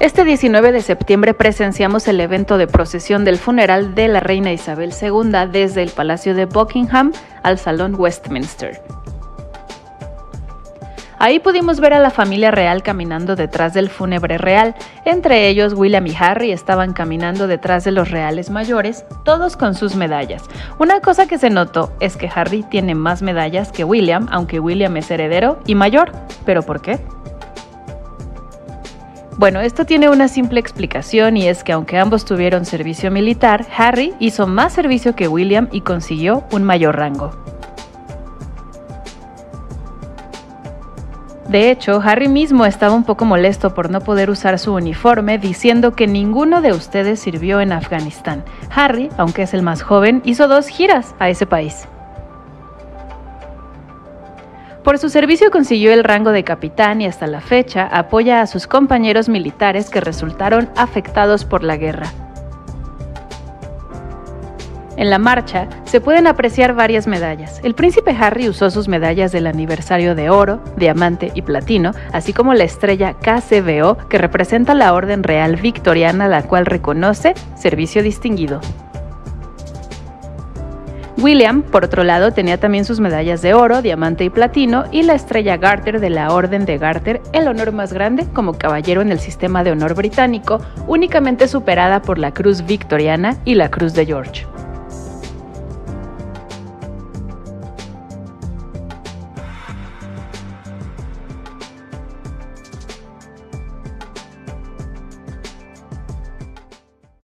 Este 19 de septiembre presenciamos el evento de procesión del funeral de la reina Isabel II desde el Palacio de Buckingham al Salón Westminster. Ahí pudimos ver a la familia real caminando detrás del fúnebre real. Entre ellos, William y Harry estaban caminando detrás de los reales mayores, todos con sus medallas. Una cosa que se notó es que Harry tiene más medallas que William, aunque William es heredero y mayor. ¿Pero por qué? Bueno, esto tiene una simple explicación y es que aunque ambos tuvieron servicio militar, Harry hizo más servicio que William y consiguió un mayor rango. De hecho, Harry mismo estaba un poco molesto por no poder usar su uniforme, diciendo que ninguno de ustedes sirvió en Afganistán. Harry, aunque es el más joven, hizo dos giras a ese país. Por su servicio consiguió el rango de capitán y hasta la fecha apoya a sus compañeros militares que resultaron afectados por la guerra. En la marcha se pueden apreciar varias medallas. El príncipe Harry usó sus medallas del aniversario de oro, diamante y platino, así como la estrella KCBO que representa la Orden Real Victoriana, la cual reconoce servicio distinguido. William, por otro lado, tenía también sus medallas de oro, diamante y platino y la estrella Garter de la Orden de Garter, el honor más grande como caballero en el sistema de honor británico, únicamente superada por la Cruz Victoriana y la Cruz de George.